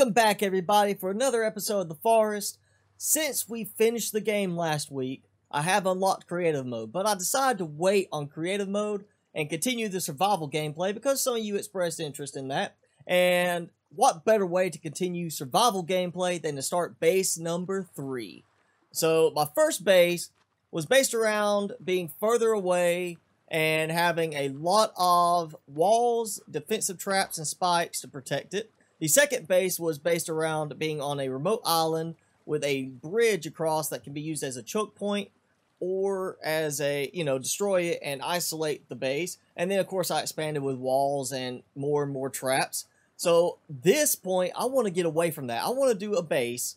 Welcome back, everybody, for another episode of The Forest. Since we finished the game last week, I have unlocked creative mode, but I decided to wait on creative mode and continue the survival gameplay because some of you expressed interest in that. And what better way to continue survival gameplay than to start base number three? So, my first base was based around being further away and having a lot of walls, defensive traps, and spikes to protect it. The second base was based around being on a remote island with a bridge across that can be used as a choke point or as a, you know, destroy it and isolate the base. And then, of course, I expanded with walls and more and more traps. So, this point, I want to get away from that. I want to do a base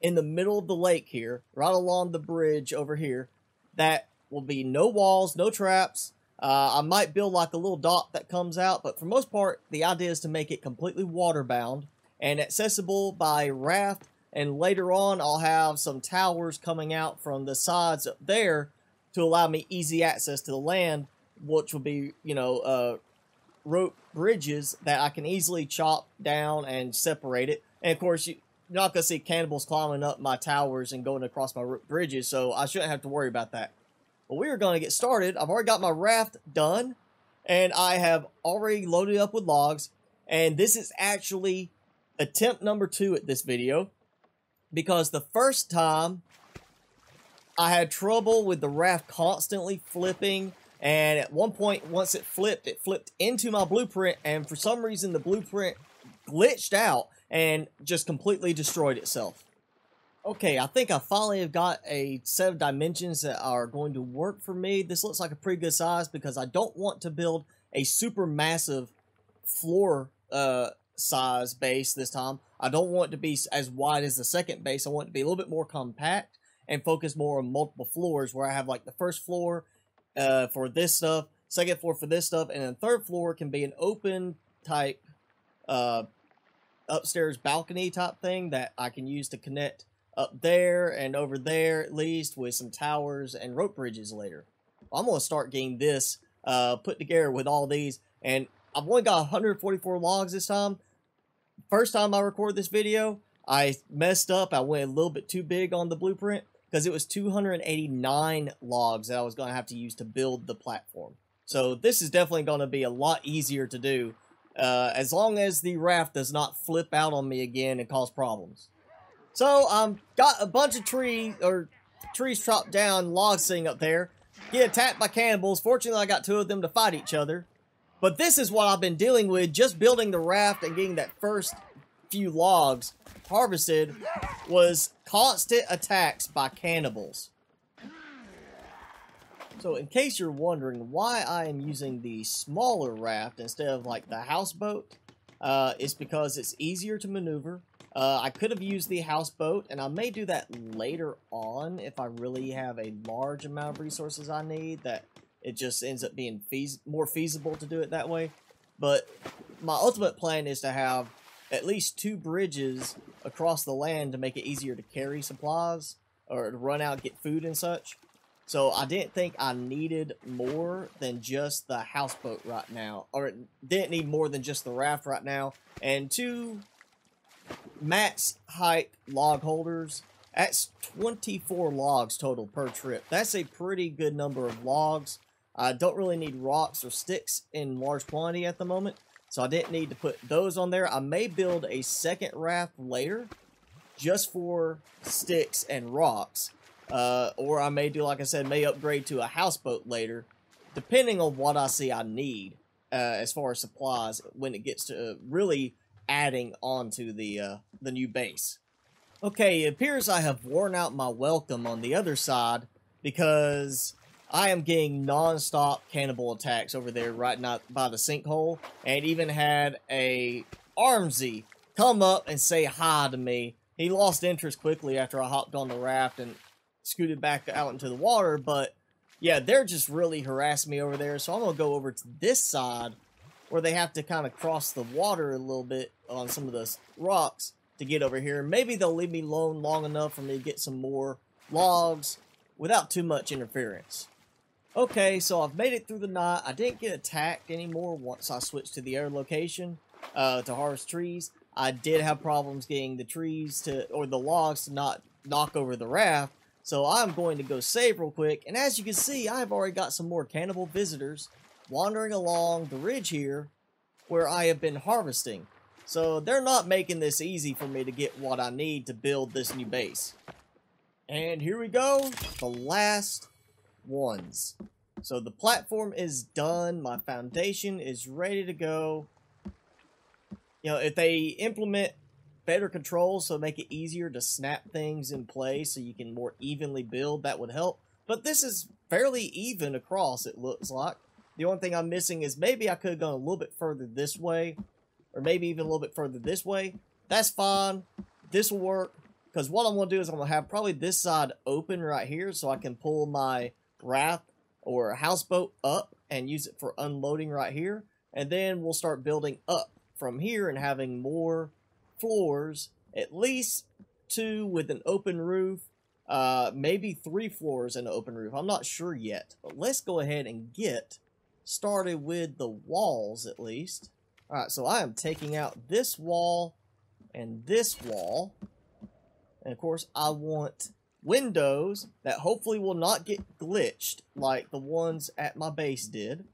in the middle of the lake here, right along the bridge over here, that will be no walls, no traps, uh, I might build like a little dock that comes out, but for most part, the idea is to make it completely waterbound and accessible by raft. And later on, I'll have some towers coming out from the sides up there to allow me easy access to the land, which will be, you know, uh, rope bridges that I can easily chop down and separate it. And of course, you, are not going to see cannibals climbing up my towers and going across my bridges, so I shouldn't have to worry about that. But we are going to get started. I've already got my raft done, and I have already loaded up with logs. And this is actually attempt number two at this video, because the first time I had trouble with the raft constantly flipping, and at one point, once it flipped, it flipped into my blueprint, and for some reason, the blueprint glitched out and just completely destroyed itself. Okay, I think I finally have got a set of dimensions that are going to work for me. This looks like a pretty good size because I don't want to build a super massive floor uh, size base this time. I don't want to be as wide as the second base. I want to be a little bit more compact and focus more on multiple floors where I have like the first floor uh, for this stuff, second floor for this stuff, and then third floor can be an open type uh, upstairs balcony type thing that I can use to connect up there and over there at least with some towers and rope bridges later. I'm going to start getting this uh, put together with all these and I've only got 144 logs this time. First time I recorded this video, I messed up. I went a little bit too big on the blueprint because it was 289 logs that I was going to have to use to build the platform. So this is definitely going to be a lot easier to do uh, as long as the raft does not flip out on me again and cause problems. So, um, got a bunch of trees, or trees chopped down, logs sitting up there. Get attacked by cannibals. Fortunately, I got two of them to fight each other. But this is what I've been dealing with, just building the raft and getting that first few logs harvested, was constant attacks by cannibals. So in case you're wondering why I am using the smaller raft instead of like the houseboat, uh, it's because it's easier to maneuver, uh, I could have used the houseboat, and I may do that later on if I really have a large amount of resources I need that it just ends up being feas more feasible to do it that way. But my ultimate plan is to have at least two bridges across the land to make it easier to carry supplies or to run out get food and such. So I didn't think I needed more than just the houseboat right now, or didn't need more than just the raft right now. And two max height log holders. That's 24 logs total per trip. That's a pretty good number of logs. I don't really need rocks or sticks in large quantity at the moment, so I didn't need to put those on there. I may build a second raft later just for sticks and rocks. Uh, or I may do, like I said, may upgrade to a houseboat later, depending on what I see I need uh, as far as supplies when it gets to really adding onto the uh, the new base. Okay, it appears I have worn out my welcome on the other side because I am getting non-stop cannibal attacks over there right now by the sinkhole and even had a Armsy come up and say hi to me. He lost interest quickly after I hopped on the raft and scooted back out into the water, but yeah, they're just really harassing me over there, so I'm going to go over to this side where they have to kind of cross the water a little bit on some of those rocks to get over here. Maybe they'll leave me alone long enough for me to get some more logs without too much interference. Okay, so I've made it through the night. I didn't get attacked anymore once I switched to the other location uh, to harvest trees. I did have problems getting the trees to, or the logs to not knock over the raft. So I'm going to go save real quick. And as you can see, I've already got some more cannibal visitors wandering along the ridge here where I have been harvesting. So they're not making this easy for me to get what I need to build this new base. And here we go, the last ones. So the platform is done, my foundation is ready to go. You know, if they implement better controls so make it easier to snap things in place so you can more evenly build, that would help. But this is fairly even across, it looks like. The only thing I'm missing is maybe I could have gone a little bit further this way, or maybe even a little bit further this way. That's fine. This will work, because what I'm going to do is I'm going to have probably this side open right here so I can pull my raft or houseboat up and use it for unloading right here. And then we'll start building up from here and having more floors, at least two with an open roof, uh, maybe three floors and an open roof. I'm not sure yet, but let's go ahead and get started with the walls at least. Alright, so I am taking out this wall and this wall. And of course, I want windows that hopefully will not get glitched like the ones at my base did.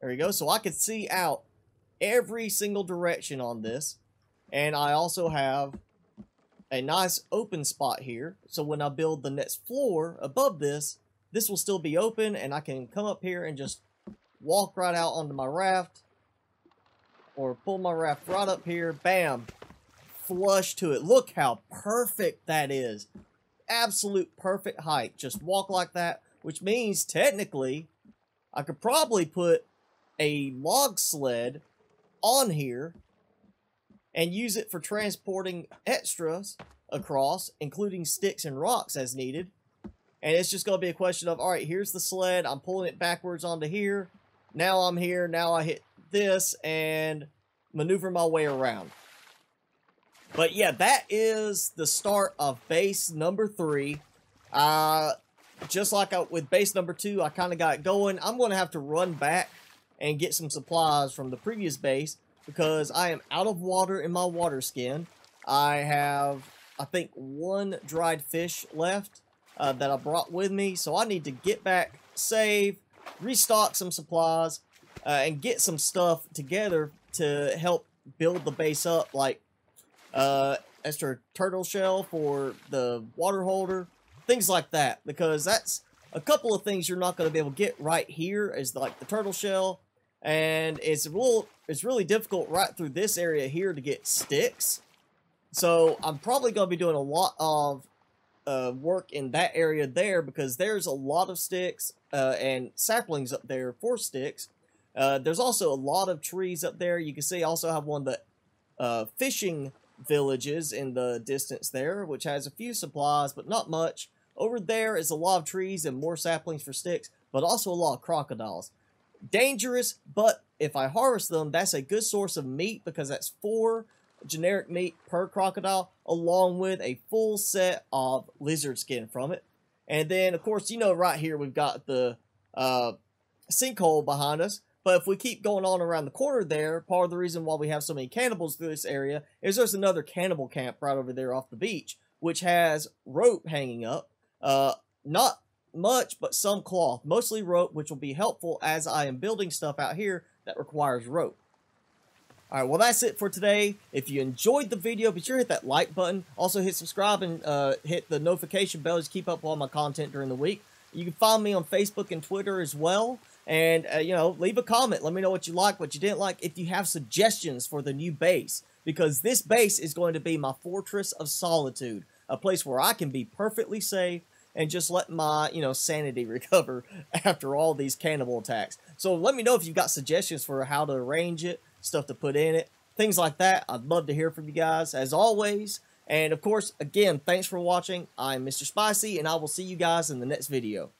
There we go. So I can see out every single direction on this. And I also have a nice open spot here. So when I build the next floor above this, this will still be open and I can come up here and just walk right out onto my raft or pull my raft right up here. Bam. Flush to it. Look how perfect that is. Absolute perfect height. Just walk like that, which means technically I could probably put a log sled on here and use it for transporting extras across, including sticks and rocks as needed. And it's just going to be a question of, all right, here's the sled. I'm pulling it backwards onto here. Now I'm here. Now I hit this and maneuver my way around. But yeah, that is the start of base number three. Uh, just like I, with base number two, I kind of got going. I'm going to have to run back and get some supplies from the previous base because I am out of water in my water skin. I have, I think, one dried fish left uh, that I brought with me, so I need to get back, save, restock some supplies, uh, and get some stuff together to help build the base up, like uh, extra turtle shell for the water holder, things like that, because that's a couple of things you're not going to be able to get right here is like the turtle shell and it's real it's really difficult right through this area here to get sticks. So I'm probably going to be doing a lot of uh, work in that area there because there's a lot of sticks uh, and saplings up there for sticks. Uh, there's also a lot of trees up there. You can see I also have one of the uh, fishing villages in the distance there which has a few supplies but not much. Over there is a lot of trees and more saplings for sticks but also a lot of crocodiles dangerous, but if I harvest them, that's a good source of meat because that's four generic meat per crocodile, along with a full set of lizard skin from it. And then, of course, you know, right here we've got the uh, sinkhole behind us. But if we keep going on around the corner there, part of the reason why we have so many cannibals through this area is there's another cannibal camp right over there off the beach, which has rope hanging up. Uh, not much, but some cloth, mostly rope, which will be helpful as I am building stuff out here that requires rope. Alright, well that's it for today. If you enjoyed the video, be sure to hit that like button. Also hit subscribe and uh, hit the notification bell to keep up with all my content during the week. You can find me on Facebook and Twitter as well. And, uh, you know, leave a comment. Let me know what you like, what you didn't like. If you have suggestions for the new base. Because this base is going to be my Fortress of Solitude. A place where I can be perfectly safe and just let my, you know, sanity recover after all these cannibal attacks. So let me know if you've got suggestions for how to arrange it, stuff to put in it, things like that. I'd love to hear from you guys as always. And of course, again, thanks for watching. I'm Mr. Spicy, and I will see you guys in the next video.